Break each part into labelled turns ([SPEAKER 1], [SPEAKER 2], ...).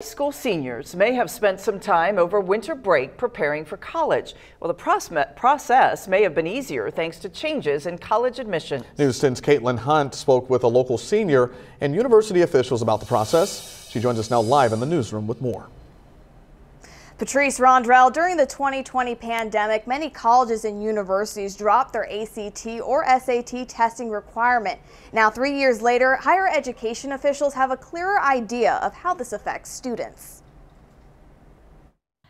[SPEAKER 1] School seniors may have spent some time over winter break preparing for college. Well, the process may have been easier thanks to changes in college admission.
[SPEAKER 2] News 10's Caitlin Hunt spoke with a local senior and university officials about the process. She joins us now live in the newsroom with more.
[SPEAKER 3] Patrice Rondrell, during the 2020 pandemic, many colleges and universities dropped their ACT or SAT testing requirement. Now, three years later, higher education officials have a clearer idea of how this affects students.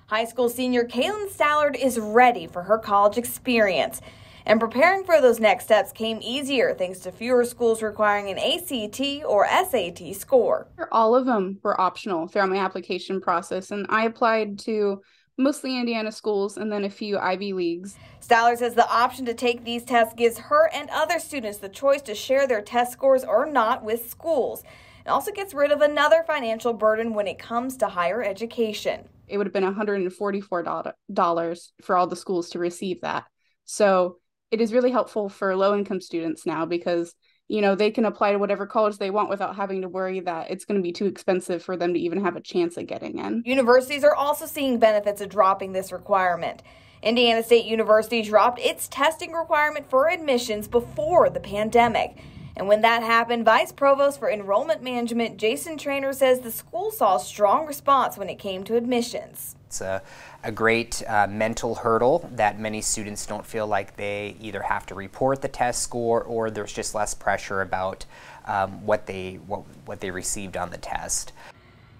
[SPEAKER 3] High school senior Kaylin Stallard is ready for her college experience. And preparing for those next steps came easier thanks to fewer schools requiring an ACT or SAT score.
[SPEAKER 4] All of them were optional throughout my application process, and I applied to mostly Indiana schools and then a few Ivy Leagues.
[SPEAKER 3] Stallard says the option to take these tests gives her and other students the choice to share their test scores or not with schools. It also gets rid of another financial burden when it comes to higher education.
[SPEAKER 4] It would have been $144 for all the schools to receive that. So it is really helpful for low income students now because you know they can apply to whatever college they want without having to worry that it's going to be too expensive for them to even have a chance at getting in.
[SPEAKER 3] Universities are also seeing benefits of dropping this requirement. Indiana State University dropped its testing requirement for admissions before the pandemic. And when that happened, Vice Provost for Enrollment Management Jason Trainer says the school saw a strong response when it came to admissions.
[SPEAKER 5] It's a, a great uh, mental hurdle that many students don't feel like they either have to report the test score or there's just less pressure about um, what they what, what they received on the test.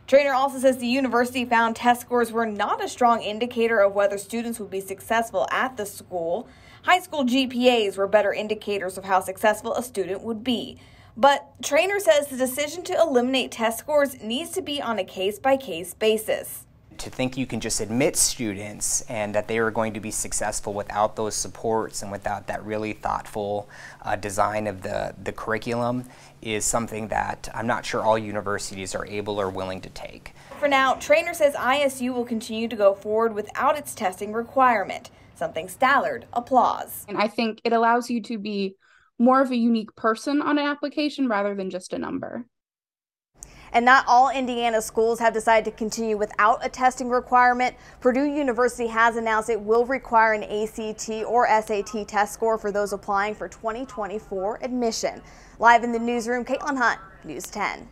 [SPEAKER 3] Trainer also says the university found test scores were not a strong indicator of whether students would be successful at the school. High school GPAs were better indicators of how successful a student would be. But Trainer says the decision to eliminate test scores needs to be on a case by case basis
[SPEAKER 5] to think you can just admit students and that they are going to be successful without those supports and without that really thoughtful uh, design of the, the curriculum is something that I'm not sure all universities are able or willing to take.
[SPEAKER 3] For now, Trainer says ISU will continue to go forward without its testing requirement, something Stallard applauds.
[SPEAKER 4] And I think it allows you to be more of a unique person on an application rather than just a number.
[SPEAKER 3] And not all Indiana schools have decided to continue without a testing requirement. Purdue University has announced it will require an ACT or SAT test score for those applying for 2024 admission. Live in the newsroom, Caitlin Hunt, News 10.